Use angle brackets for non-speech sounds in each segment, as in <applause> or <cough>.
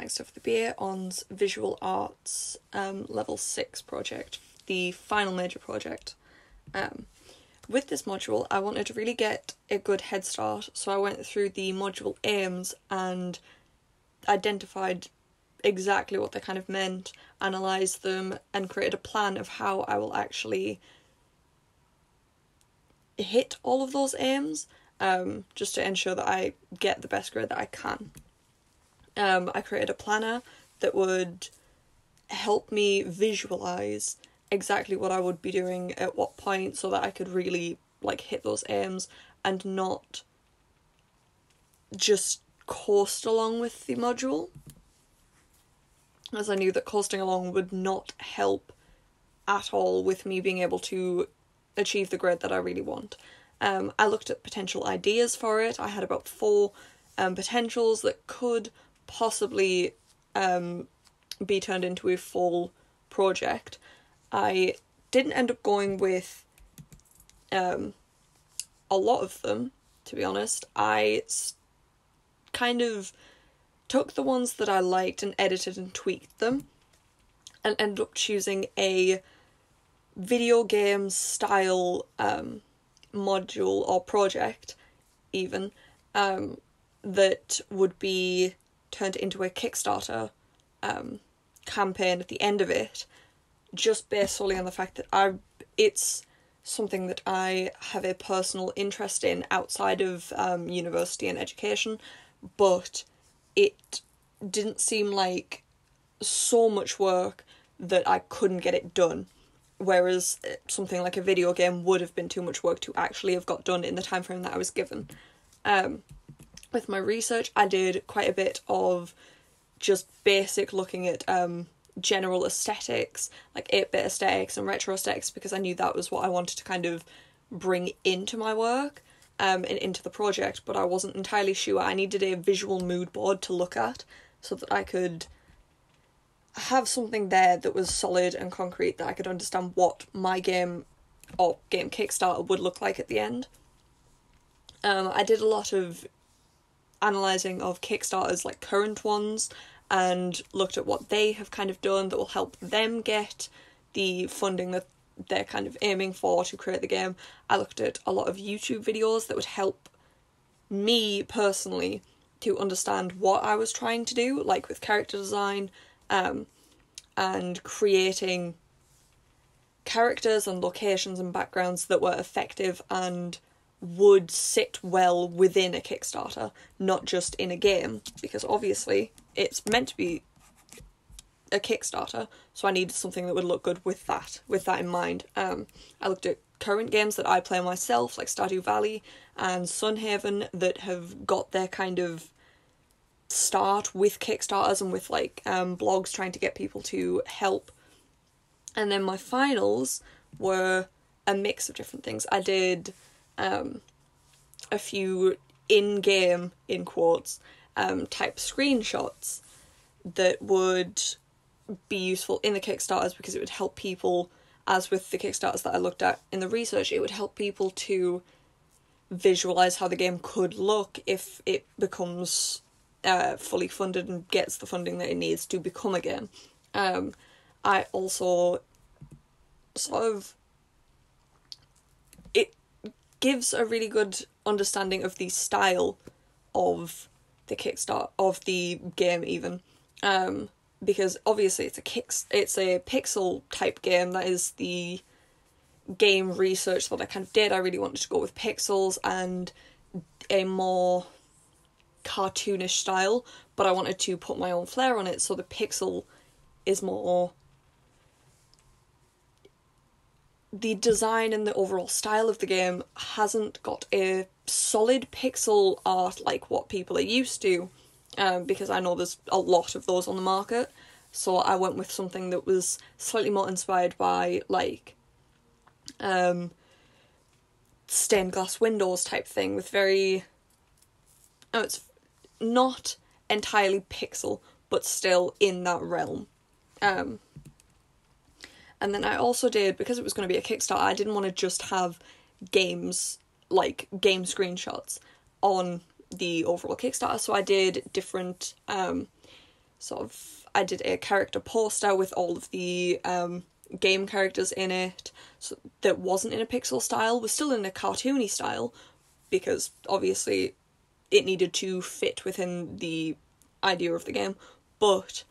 thanks to the BA Hons Visual Arts um, Level 6 project, the final major project. Um, with this module, I wanted to really get a good head start, so I went through the module aims and identified exactly what they kind of meant, analysed them, and created a plan of how I will actually hit all of those aims um, just to ensure that I get the best grade that I can. Um, I created a planner that would help me visualize exactly what I would be doing at what point so that I could really like hit those aims and not just coast along with the module as I knew that coasting along would not help at all with me being able to achieve the grade that I really want. Um, I looked at potential ideas for it. I had about four um, potentials that could possibly um, be turned into a full project. I didn't end up going with um, a lot of them, to be honest. I kind of took the ones that I liked and edited and tweaked them and ended up choosing a video game style um, module or project, even, um, that would be turned into a Kickstarter um, campaign at the end of it, just based solely on the fact that I it's something that I have a personal interest in outside of um, university and education, but it didn't seem like so much work that I couldn't get it done. Whereas uh, something like a video game would have been too much work to actually have got done in the time frame that I was given. Um, with my research, I did quite a bit of just basic looking at um, general aesthetics, like 8 bit aesthetics and retro aesthetics, because I knew that was what I wanted to kind of bring into my work um, and into the project, but I wasn't entirely sure. I needed a visual mood board to look at so that I could have something there that was solid and concrete that I could understand what my game or game Kickstarter would look like at the end. Um, I did a lot of analysing of Kickstarters, like current ones, and looked at what they have kind of done that will help them get the funding that they're kind of aiming for to create the game. I looked at a lot of YouTube videos that would help me personally to understand what I was trying to do, like with character design, um, and creating characters and locations and backgrounds that were effective and would sit well within a Kickstarter, not just in a game, because obviously it's meant to be a Kickstarter, so I needed something that would look good with that, with that in mind. Um, I looked at current games that I play myself, like Stardew Valley and Sun Haven, that have got their kind of start with Kickstarters and with like um, blogs trying to get people to help. And then my finals were a mix of different things. I did um, a few in game, in quotes, um, type screenshots that would be useful in the Kickstarters because it would help people, as with the Kickstarters that I looked at in the research, it would help people to visualize how the game could look if it becomes uh, fully funded and gets the funding that it needs to become a game. Um, I also sort of it gives a really good understanding of the style of the kickstart of the game even um because obviously it's a kicks it's a pixel type game that is the game research that I kind of did I really wanted to go with pixels and a more cartoonish style but I wanted to put my own flair on it so the pixel is more the design and the overall style of the game hasn't got a solid pixel art like what people are used to, um, because I know there's a lot of those on the market. So I went with something that was slightly more inspired by like um, stained glass windows type thing with very. Oh, it's not entirely pixel, but still in that realm. Um, and then I also did because it was going to be a Kickstarter. I didn't want to just have games like game screenshots on the overall Kickstarter, so I did different um, sort of I did a character poster with all of the um, game characters in it so that wasn't in a pixel style was still in a cartoony style because obviously it needed to fit within the idea of the game but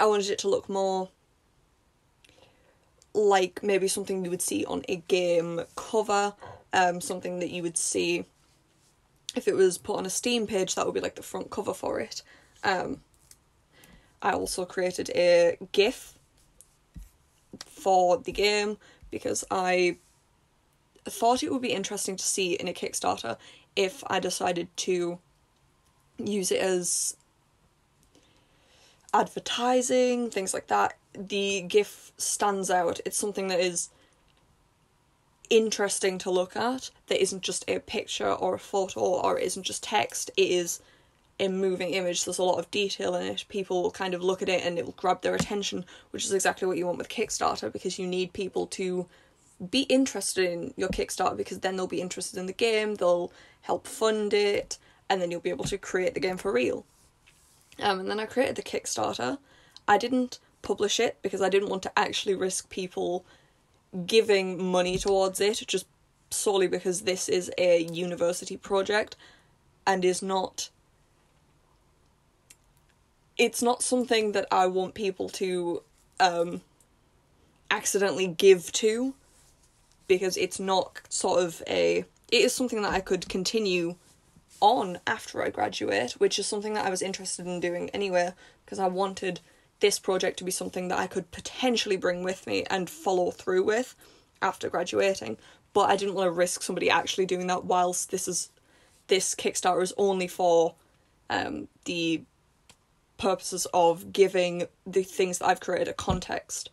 I wanted it to look more like maybe something you would see on a game cover um something that you would see if it was put on a Steam page that would be like the front cover for it um I also created a GIF for the game because I thought it would be interesting to see in a Kickstarter if I decided to use it as advertising, things like that. The GIF stands out. It's something that is interesting to look at, that isn't just a picture or a photo or it isn't just text, it is a moving image. There's a lot of detail in it. People will kind of look at it and it will grab their attention, which is exactly what you want with Kickstarter because you need people to be interested in your Kickstarter because then they'll be interested in the game, they'll help fund it, and then you'll be able to create the game for real. Um, and then I created the Kickstarter. I didn't publish it because I didn't want to actually risk people giving money towards it, just solely because this is a university project and is not it's not something that I want people to um, accidentally give to because it's not sort of a it is something that I could continue on after I graduate, which is something that I was interested in doing anyway because I wanted this project to be something that I could potentially bring with me and follow through with after graduating. But I didn't want to risk somebody actually doing that whilst this is this Kickstarter is only for um, the purposes of giving the things that I've created a context.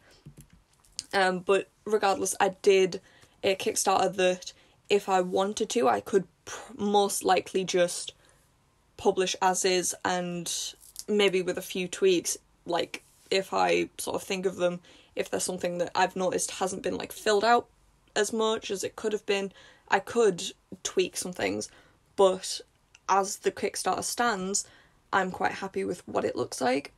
Um, but regardless, I did a Kickstarter that if I wanted to, I could pr- most likely just publish as is and maybe with a few tweaks, like if I sort of think of them, if there's something that I've noticed hasn't been like filled out as much as it could have been, I could tweak some things. But as the Kickstarter stands, I'm quite happy with what it looks like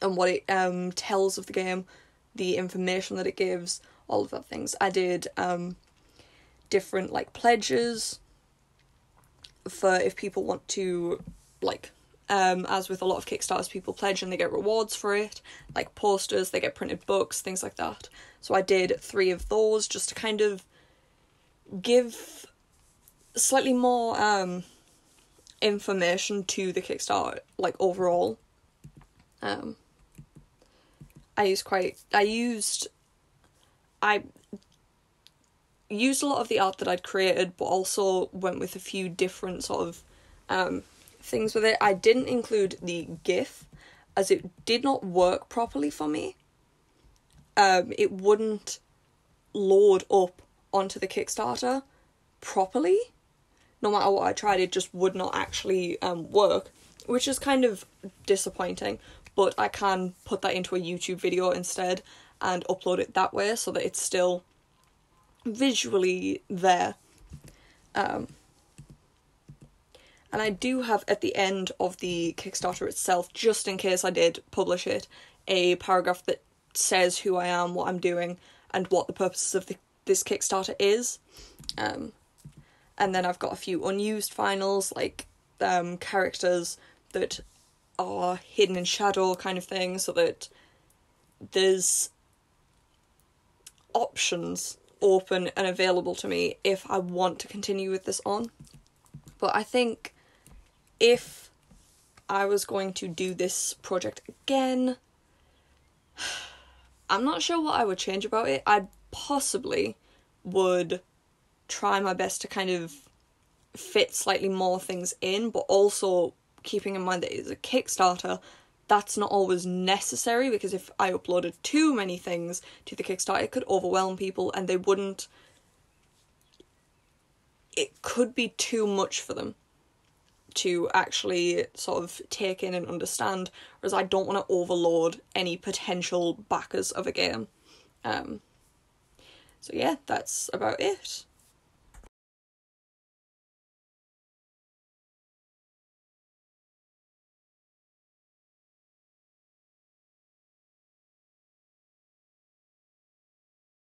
and what it um tells of the game, the information that it gives, all of that things. I did um different like pledges for if people want to like um as with a lot of Kickstarters people pledge and they get rewards for it, like posters, they get printed books, things like that. So I did 3 of those just to kind of give slightly more um information to the Kickstarter, like overall. Um, I used quite. I used. I used a lot of the art that I'd created, but also went with a few different sort of um, things with it. I didn't include the GIF, as it did not work properly for me. Um, it wouldn't load up onto the Kickstarter properly no matter what I tried, it just would not actually um, work, which is kind of disappointing. But I can put that into a YouTube video instead and upload it that way so that it's still visually there. Um, and I do have at the end of the Kickstarter itself, just in case I did publish it, a paragraph that says who I am, what I'm doing, and what the purposes of the, this Kickstarter is. Um, and then I've got a few unused finals like um, characters that are hidden in shadow kind of thing so that there's options open and available to me if I want to continue with this on. But I think if I was going to do this project again, <sighs> I'm not sure what I would change about it. I possibly would try my best to kind of fit slightly more things in, but also keeping in mind that it's a Kickstarter, that's not always necessary because if I uploaded too many things to the Kickstarter, it could overwhelm people and they wouldn't. It could be too much for them to actually sort of take in and understand, whereas I don't want to overload any potential backers of a game. Um, so, yeah, that's about it.